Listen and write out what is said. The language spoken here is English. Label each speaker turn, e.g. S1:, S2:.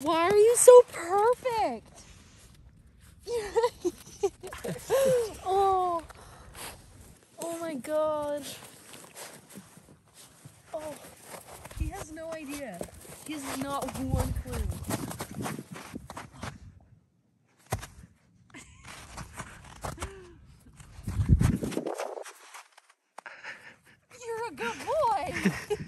S1: Why are you so perfect? oh, oh my god. Oh, he has no idea. He has not one clue. You're a good boy.